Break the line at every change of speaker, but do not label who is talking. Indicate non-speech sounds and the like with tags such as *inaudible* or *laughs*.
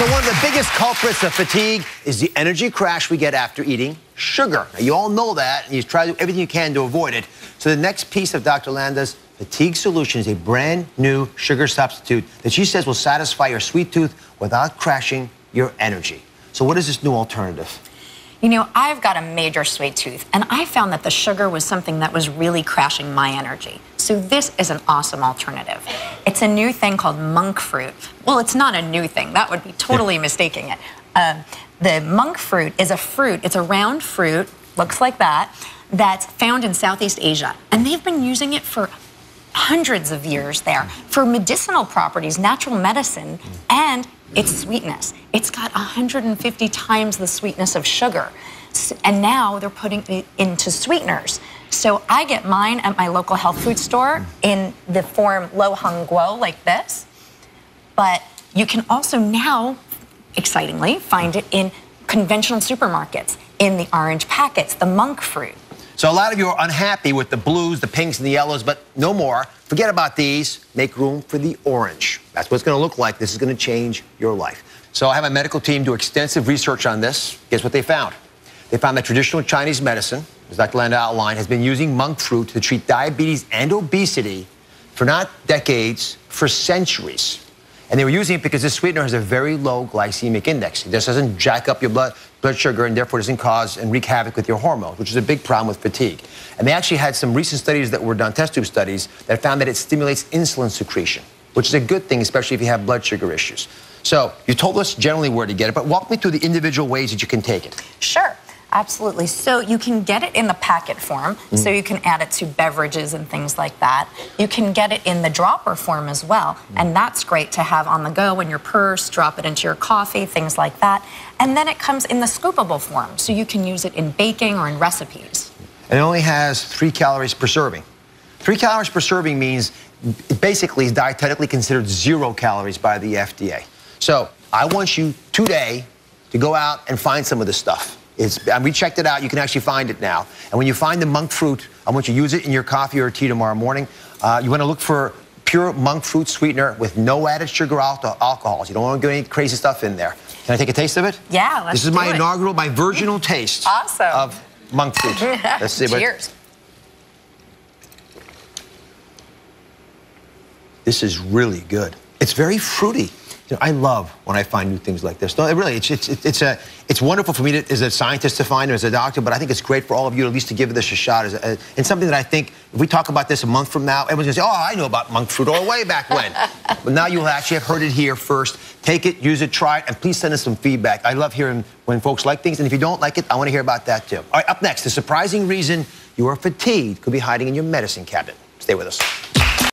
So one of the biggest culprits of fatigue is the energy crash we get after eating sugar. Now, you all know that, and you try to do everything you can to avoid it. So the next piece of Dr. Landa's Fatigue Solution is a brand new sugar substitute that she says will satisfy your sweet tooth without crashing your energy. So what is this new alternative?
You know, I've got a major sweet tooth, and I found that the sugar was something that was really crashing my energy. So this is an awesome alternative. It's a new thing called monk fruit. Well, it's not a new thing. That would be totally mistaking it. Um, the monk fruit is a fruit. It's a round fruit, looks like that, that's found in Southeast Asia. And they've been using it for hundreds of years there for medicinal properties, natural medicine, and its sweetness. It's got 150 times the sweetness of sugar. And now they're putting it into sweeteners. So I get mine at my local health food store in the form Luo Han Guo, like this. But you can also now, excitingly, find it in conventional supermarkets, in the orange packets, the monk fruit.
So a lot of you are unhappy with the blues, the pinks, and the yellows, but no more. Forget about these. Make room for the orange. That's what it's going to look like. This is going to change your life. So I have a medical team do extensive research on this. Guess what they found? They found that traditional Chinese medicine, as Dr. Landa outlined, has been using monk fruit to treat diabetes and obesity for not decades, for centuries. And they were using it because this sweetener has a very low glycemic index. It just doesn't jack up your blood, blood sugar and therefore doesn't cause and wreak havoc with your hormones, which is a big problem with fatigue. And they actually had some recent studies that were done, test tube studies, that found that it stimulates insulin secretion, which is a good thing, especially if you have blood sugar issues. So you told us generally where to get it, but walk me through the individual ways that you can take it.
Sure. Absolutely. So you can get it in the packet form, mm. so you can add it to beverages and things like that. You can get it in the dropper form as well, mm. and that's great to have on the go in your purse, drop it into your coffee, things like that. And then it comes in the scoopable form, so you can use it in baking or in recipes.
It only has three calories per serving. Three calories per serving means it basically is dietetically considered zero calories by the FDA. So I want you today to go out and find some of this stuff. It's, and we checked it out. You can actually find it now. And when you find the monk fruit, I want you to use it in your coffee or tea tomorrow morning. Uh, you want to look for pure monk fruit sweetener with no added sugar or alcohols. You don't want to get any crazy stuff in there. Can I take a taste of it?
Yeah, let's
This is my
it.
inaugural, my virginal taste
awesome.
of monk fruit. *laughs*
Let's see. Cheers.
This is really good. It's very fruity. You know, I love when I find new things like this. No, it really, it's, it's, it's, a, it's wonderful for me to, as a scientist to find, or as a doctor, but I think it's great for all of you at least to give this a shot. As a, and something that I think, if we talk about this a month from now, everyone's going to say, oh, I know about monk fruit all the way back when. *laughs* but now you'll actually have heard it here first. Take it, use it, try it, and please send us some feedback. I love hearing when folks like things, and if you don't like it, I want to hear about that too. All right, up next, the surprising reason you are fatigued could be hiding in your medicine cabinet. Stay with us.